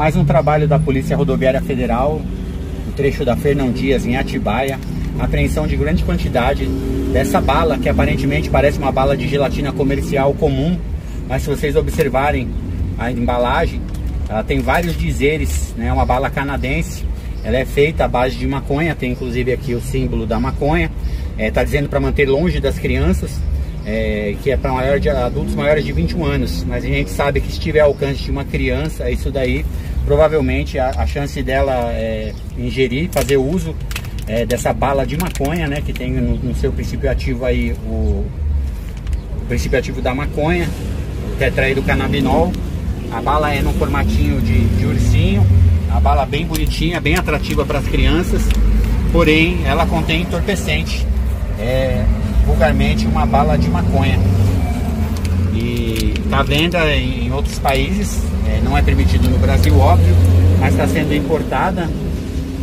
Mais um trabalho da Polícia Rodoviária Federal, no trecho da Fernão Dias, em Atibaia. Apreensão de grande quantidade dessa bala, que aparentemente parece uma bala de gelatina comercial comum, mas se vocês observarem a embalagem, ela tem vários dizeres, né? Uma bala canadense, ela é feita à base de maconha, tem inclusive aqui o símbolo da maconha. Está é, tá dizendo para manter longe das crianças, é, que é para maior adultos maiores de 21 anos. Mas a gente sabe que se estiver ao alcance de uma criança, isso daí provavelmente a, a chance dela é, ingerir, fazer uso é, dessa bala de maconha, né, que tem no, no seu princípio ativo aí o, o, princípio ativo da maconha, o tetraído canabinol. A bala é no formatinho de, de ursinho, a bala bem bonitinha, bem atrativa para as crianças, porém ela contém entorpecente, é vulgarmente uma bala de maconha. E está venda em outros países, é, não é permitido no Brasil, óbvio, mas está sendo importada,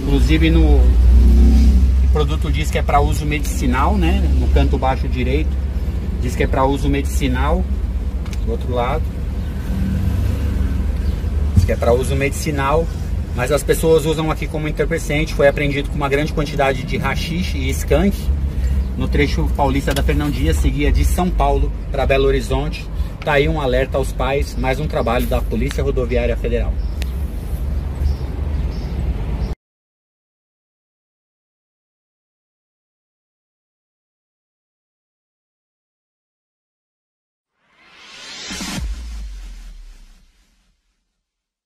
inclusive no o produto diz que é para uso medicinal, né? No canto baixo direito diz que é para uso medicinal, do outro lado diz que é para uso medicinal mas as pessoas usam aqui como entorpecente. Foi apreendido com uma grande quantidade de rachixe e skunk no trecho paulista da Fernão Dias, seguia de São Paulo para Belo Horizonte. Tá aí um alerta aos pais, mais um trabalho da Polícia Rodoviária Federal.